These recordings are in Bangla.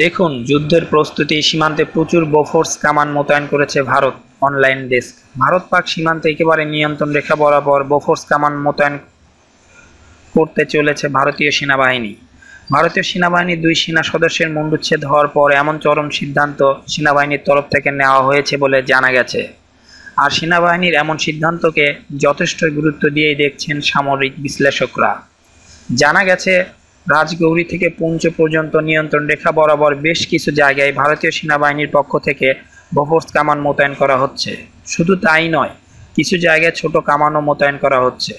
দেখুন, যুদ্ধের প্রস্তুতি সীমান্তে প্রচুর বোফোর্স কামান মোতায়েন করেছে ভারত অনলাইন ডেস্ক ভারত পাক সীমান্তে একেবারে নিয়ন্ত্রণ রেখা বরাবর বোফোর্স কামান মোতায়েন করতে চলেছে ভারতীয় সেনাবাহিনী। ভারতীয় সেনাবাহিনীর দুই সেনা সদস্যের মুন্ডুচ্ছেদ হওয়ার পর এমন চরম সিদ্ধান্ত সেনাবাহিনীর তরফ থেকে নেওয়া হয়েছে বলে জানা গেছে। আর সেনাবাহিনীর এমন সিদ্ধান্তকে যথেষ্ট গুরুত্ব দিয়েই দেখছেন সামরিক বিশ্লেষকরা। জানা গেছে, রাজগৌরী থেকে পুঞ্চ পর্যন্ত নিয়ন্ত্রণ রেখা বরাবর বেশ কিছু জায়গায় ভারতীয় সেনাবাহিনীর পক্ষ থেকে বফোর্স কামান মোতায়েন করা হচ্ছে। শুধু তাই নয়, কিছু জায়গায় ছোট কামানও মোতায়েন করা হচ্ছে।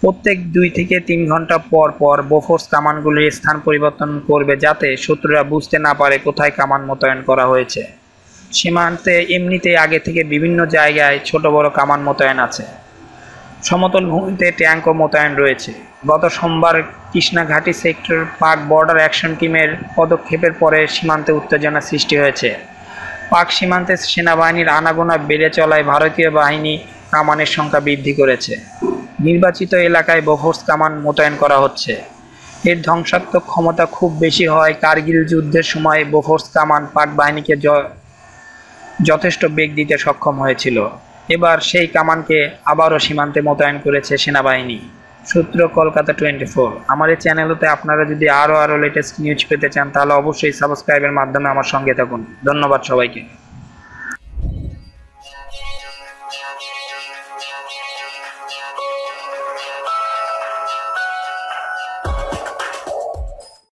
প্রত্যেক দুই থেকে তিন ঘণ্টা পর পর বোফোর্স কামানগুলির স্থান পরিবর্তন করবে যাতে শত্রুরা বুঝতে না পারে কোথায় কামান মোতায়েন করা হয়েছে। সীমান্তে এমনিতেই আগে থেকে বিভিন্ন জায়গায় ছোট বড় কামান মোতায়েন আছে। সমতল ভূমিতে ট্যাঙ্কও মোতায়েন রয়েছে। গত সোমবার Krishnaghati sector Pak border action টিমের পদক্ষেপের পরে সীমান্তে উত্তেজনা সৃষ্টি হয়েছে। পাক সীমান্তে সেনাবাহিনীর আনাগোনা বেড়ে চলায় ভারতীয় বাহিনী কামানের সংখ্যা বৃদ্ধি করেছে। নির্বাচিত এলাকায় বফোর্স কামান মোতায়েন করা হচ্ছে। এর ধ্বংসাত্মক ক্ষমতা খুব বেশি হয় কার্গিল যুদ্ধের সময় বোফোর্স কামান পাক বাহিনীকে য- যথেষ্ট বেগ দিতে সক্ষম হয়েছিল। এবার সেই কামানকে আবারও সীমান্তে মোতায়েন করেছে সেনাবাহিনী। সূত্র, কলকাতা টোয়েন্টি ফোর। আমার এই চ্যানেলতে আপনারা যদি আরও আরও লেটেস্ট নিউজ পেতে চান, তাহলে অবশ্যই সাবস্ক্রাইবের মাধ্যমে আমার সঙ্গে থাকুন। ধন্যবাদ সবাইকে। Thank you.